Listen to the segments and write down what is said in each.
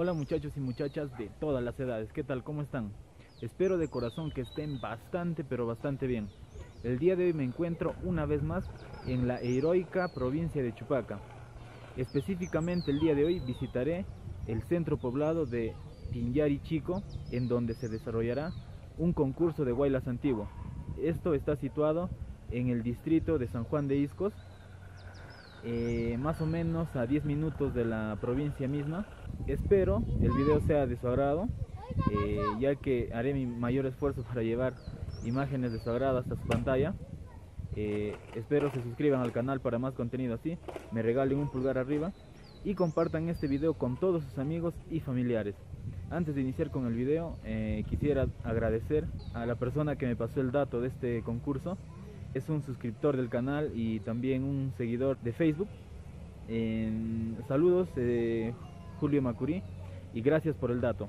Hola muchachos y muchachas de todas las edades, ¿qué tal? ¿Cómo están? Espero de corazón que estén bastante pero bastante bien. El día de hoy me encuentro una vez más en la heroica provincia de Chupaca. Específicamente el día de hoy visitaré el centro poblado de Tinyari Chico, en donde se desarrollará un concurso de Guaylas antiguo. Esto está situado en el distrito de San Juan de Iscos, eh, más o menos a 10 minutos de la provincia misma. Espero el video sea de su agrado, eh, ya que haré mi mayor esfuerzo para llevar imágenes de su agrado hasta su pantalla. Eh, espero se suscriban al canal para más contenido así, me regalen un pulgar arriba y compartan este video con todos sus amigos y familiares. Antes de iniciar con el video, quisiera agradecer a la persona que me pasó el dato de este concurso es un suscriptor del canal y también un seguidor de Facebook. saludos, eh, Julio Macurí, y gracias por el dato.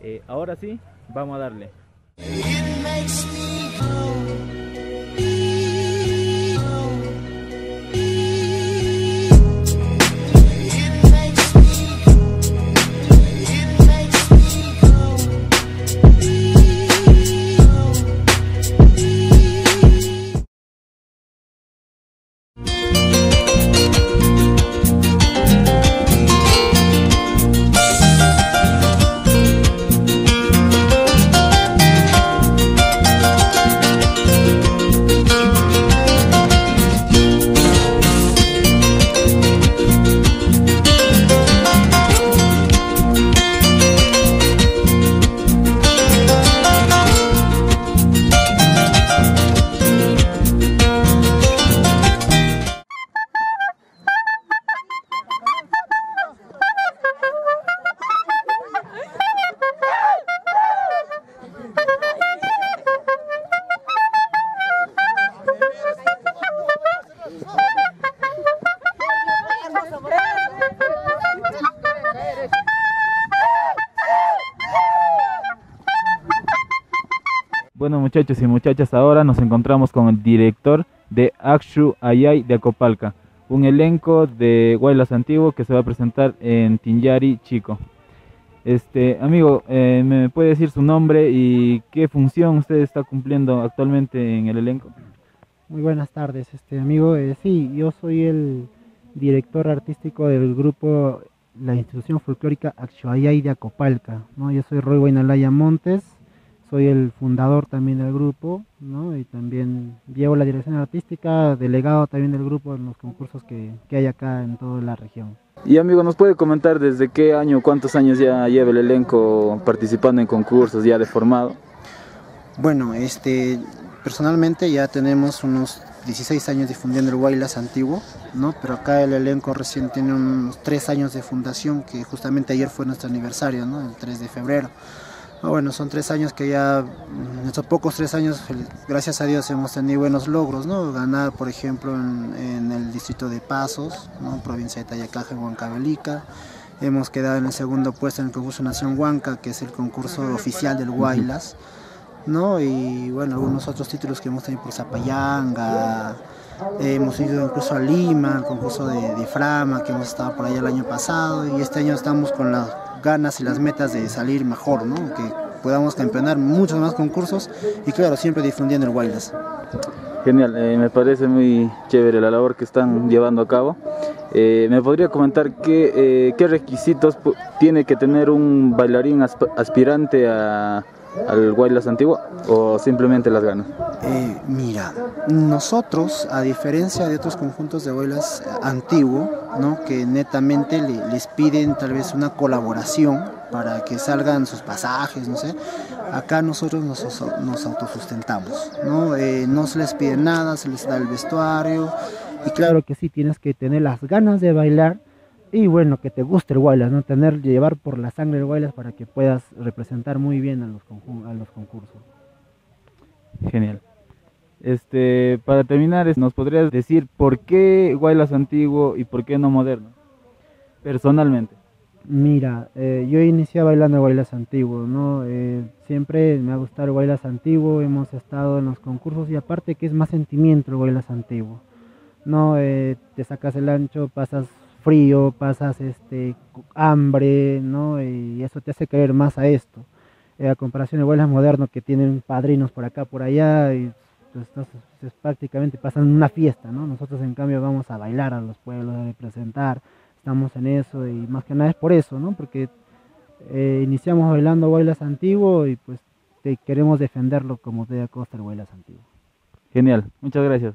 Eh, ahora sí, vamos a darle. Muchachos y muchachas, ahora nos encontramos con el director de Akshu Ayay de Acopalca, un elenco de Guaylas Antiguo que se va a presentar en Tinyari Chico. Este, amigo, eh, ¿me puede decir su nombre y qué función usted está cumpliendo actualmente en el elenco? Muy buenas tardes, este amigo. Eh, sí, yo soy el director artístico del grupo La Institución Folclórica Ayay de Acopalca. ¿no? Yo soy Roy Guainalaya Montes, soy el fundador también del grupo, ¿no? Y también llevo la dirección artística, delegado también del grupo en los concursos que, que hay acá en toda la región. Y amigo, ¿nos puede comentar desde qué año, cuántos años ya lleva el elenco participando en concursos ya de formado? Bueno, este, personalmente ya tenemos unos 16 años difundiendo el Guaylas antiguo, ¿no? Pero acá el elenco recién tiene unos 3 años de fundación, que justamente ayer fue nuestro aniversario, ¿no? El 3 de febrero. Ah, bueno, son tres años que ya, en estos pocos tres años, gracias a Dios hemos tenido buenos logros, ¿no? Ganar, por ejemplo, en, el distrito de Pasos, ¿no? Provincia de Tayacaja, en Huancavelica. Hemos quedado en el segundo puesto en el concurso Nación Huanca, que es el concurso oficial del Guaylas, ¿no? Y bueno, algunos otros títulos que hemos tenido por Zapayanga, hemos ido incluso a Lima, el concurso de, de Frama, que hemos estado por allá el año pasado, y este año estamos con la ganas y las metas de salir mejor, ¿no? que podamos campeonar muchos más concursos y claro, siempre difundiendo el Wilders. Genial, eh, me parece muy chévere la labor que están llevando a cabo. Eh, ¿Me podría comentar qué, eh, qué requisitos tiene que tener un bailarín aspirante a, al Guaylas antiguo o simplemente las ganas? Eh, mira, nosotros, a diferencia de otros conjuntos de Guaylas antiguo, ¿no? que netamente les piden tal vez una colaboración para que salgan sus pasajes, no sé, acá nosotros nos, nos autosustentamos, ¿no? Eh, no se les pide nada, se les da el vestuario y claro que sí, tienes que tener las ganas de bailar y bueno, que te guste el Guaylas, ¿no? Tener, llevar por la sangre el Guaylas para que puedas representar muy bien a los, a los concursos. Genial. Este, para terminar, ¿nos podrías decir por qué Guaylas antiguo y por qué no moderno? Personalmente. Mira, eh, yo inicié bailando Guaylas antiguo, ¿no? Eh, siempre me ha gustado el Guaylas antiguo, hemos estado en los concursos y aparte que es más sentimiento el Guaylas antiguo. No, eh, te sacas el ancho, pasas frío, pasas este, hambre, ¿no? Y eso te hace creer más a esto. Eh, a comparación de vuelas modernos que tienen padrinos por acá, por allá, y pues, es prácticamente pasan una fiesta, ¿no? Nosotros en cambio vamos a bailar a los pueblos, a representar, estamos en eso y más que nada es por eso, ¿no? Porque eh, iniciamos bailando bailas antiguos y pues queremos defenderlo como de Costa el bailas antiguo. Genial, muchas gracias.